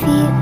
feel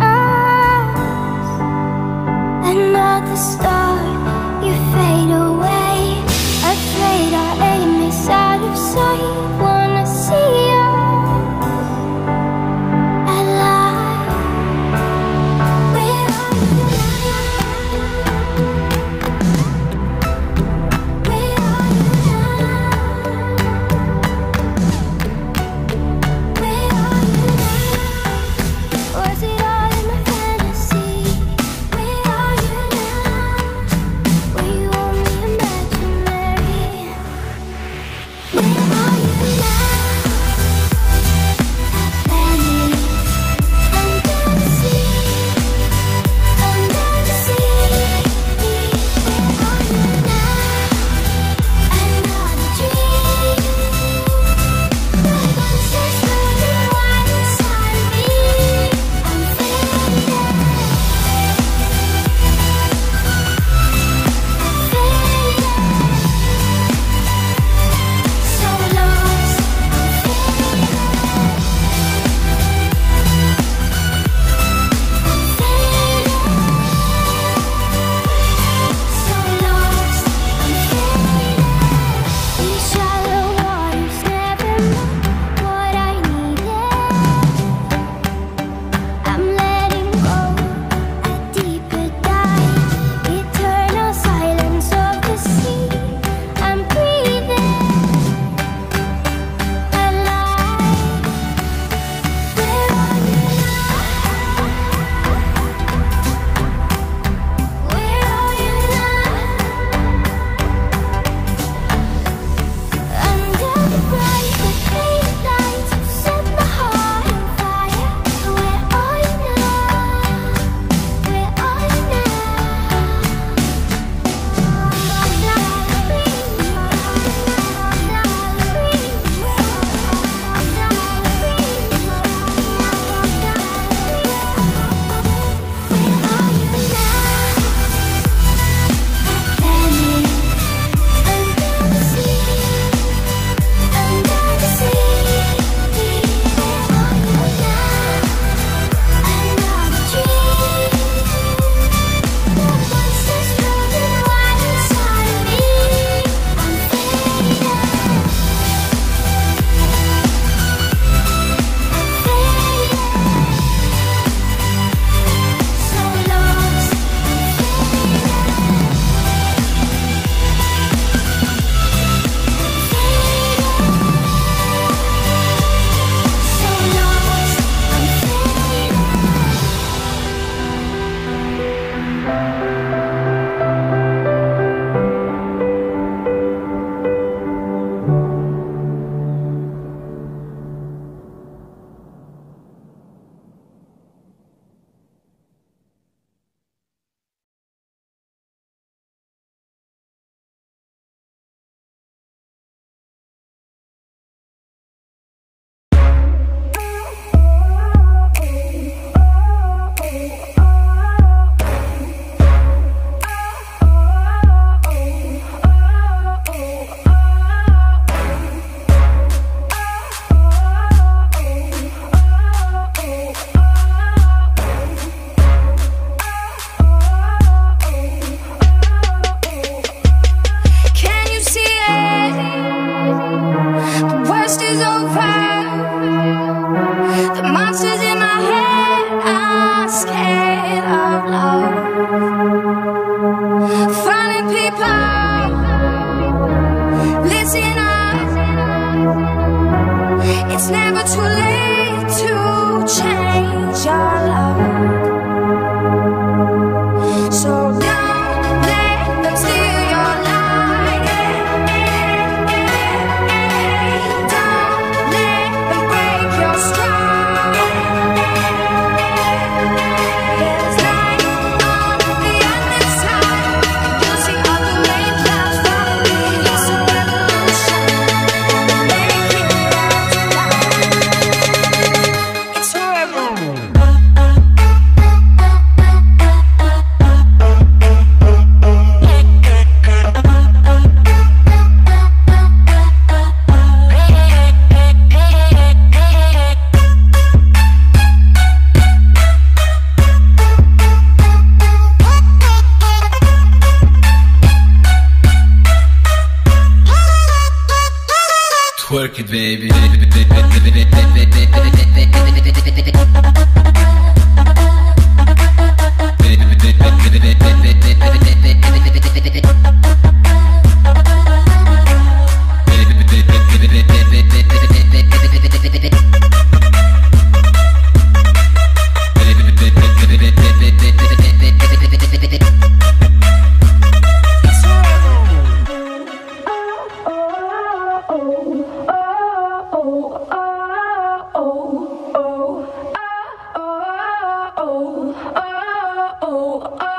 It's Work it baby Can